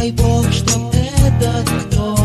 дай бог, что этот кто